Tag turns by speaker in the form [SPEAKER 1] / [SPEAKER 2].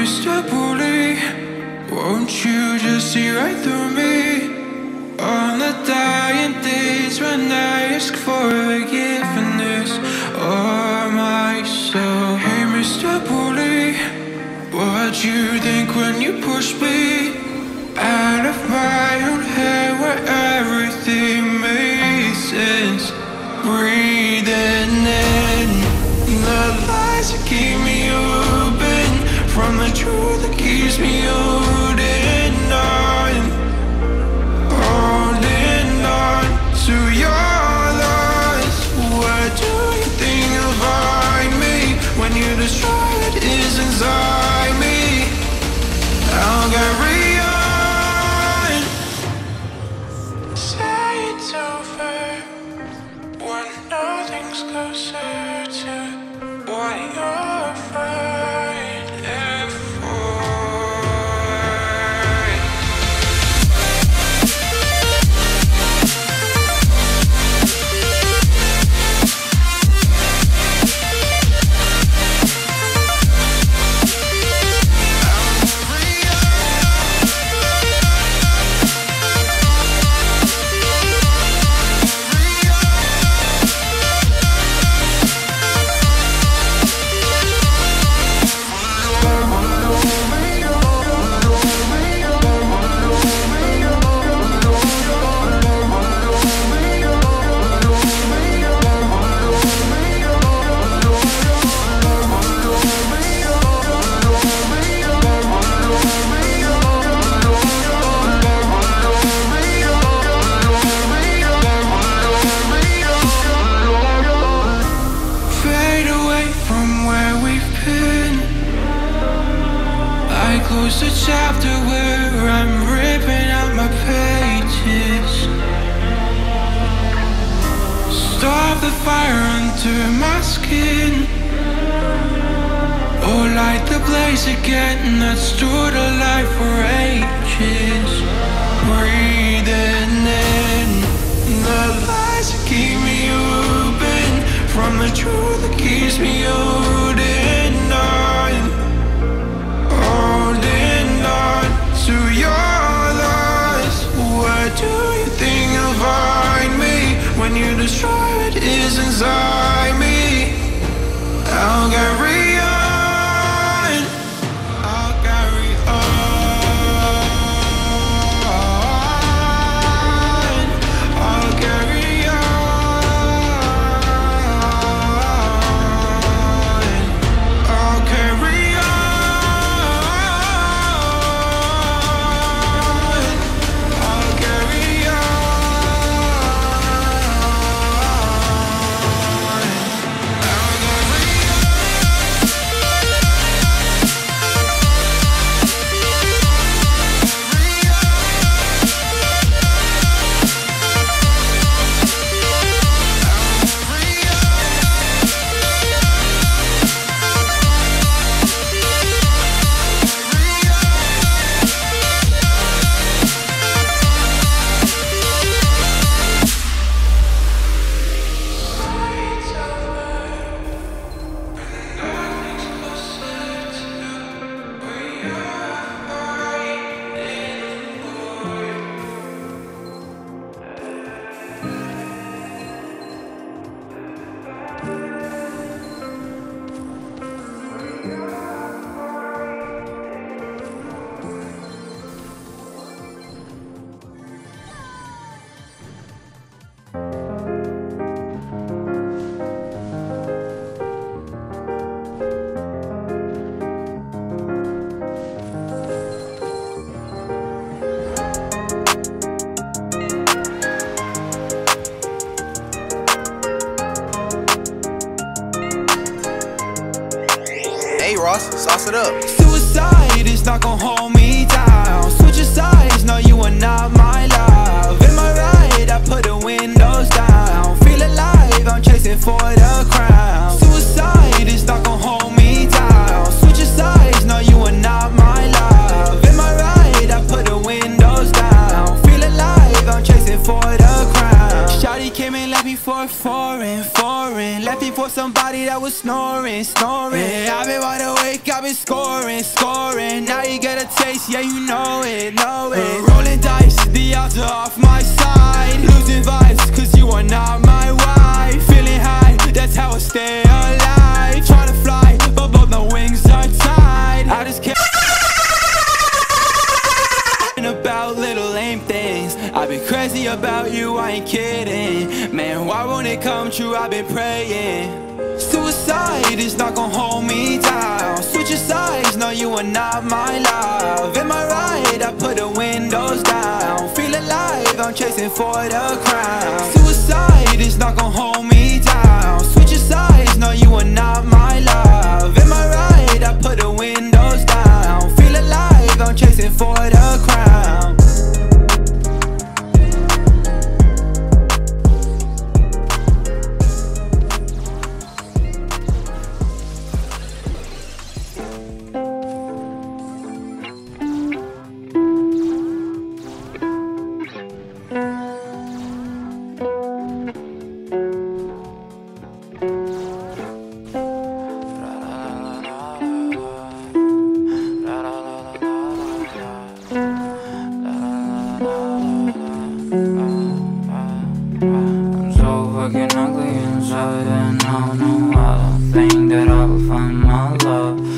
[SPEAKER 1] Mr. Bully, won't you just see right through me? On the dying days when I ask for forgiveness or myself. Hey, Mr. Bully, what you think when you push me out of my own head where everything made sense? Breathing closer to what you're close the chapter where I'm ripping out my pages. Stop the fire under my skin. Or light the blaze again that stood alive for ages. Breathing in the lies that keep me open from the truth that keeps me holding you destroy what is inside me? I'll carry on.
[SPEAKER 2] Ross, sauce it up.
[SPEAKER 3] Suicide is not gonna hold me down. Switch sides, no, you are not my love. In my ride, I put the windows down. Came and left me for foreign, foreign. Left me for somebody that was snoring, snoring. Yeah, I've been wide awake, I've been scoring, scoring. Now you get a taste, yeah you know it, know it. Uh, Rolling dice, been crazy about you, I ain't kidding. Man, why won't it come true? I've been praying. Suicide is not gonna hold me down. Switch sides, no you are not my love. Am I right? I put the windows down. Feel alive, I'm chasing for the crown. Suicide is not gonna hold
[SPEAKER 4] inside And I know I don't think that I will find my love